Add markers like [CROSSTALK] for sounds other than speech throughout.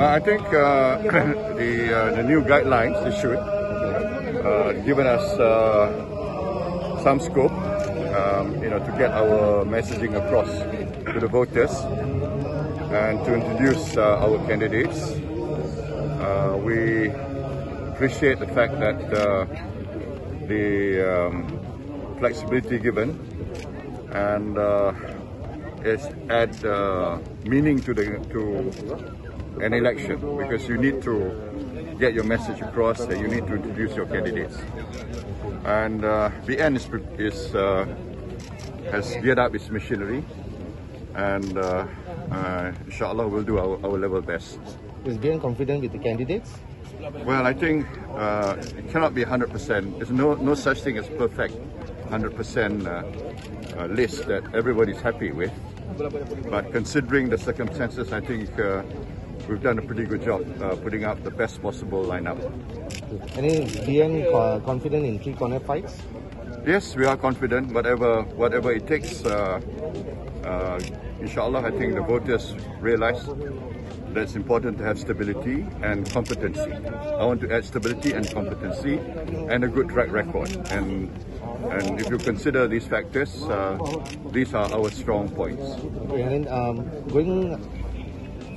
I think uh, [COUGHS] the uh, the new guidelines issued uh, given us uh, some scope, um, you know, to get our messaging across to the voters and to introduce uh, our candidates. Uh, we appreciate the fact that uh, the um, flexibility given and uh, is add uh, meaning to the to an election because you need to get your message across and you need to introduce your candidates. And uh, BN is, is uh, has geared up its machinery, and uh, uh, inshallah we'll do our, our level best. Is BN confident with the candidates? Well, I think uh, it cannot be 100%. There's no, no such thing as perfect 100% uh, uh, list that everybody's happy with. But considering the circumstances, I think uh, we've done a pretty good job uh, putting up the best possible lineup. Any BN confident in three corner fights? Yes, we are confident. Whatever whatever it takes, uh, uh, inshallah, I think the voters realize that it's important to have stability and competency. I want to add stability and competency and a good track record. And and if you consider these factors, uh, these are our strong points. Okay, and then um, going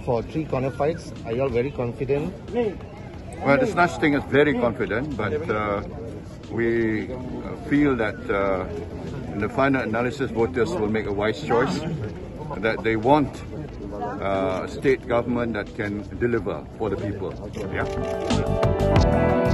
for three corner fights, are you all very confident? Well, there's such thing as very confident, but uh, we feel that uh, in the final analysis, voters will make a wise choice, that they want uh, a state government that can deliver for the people. Yeah.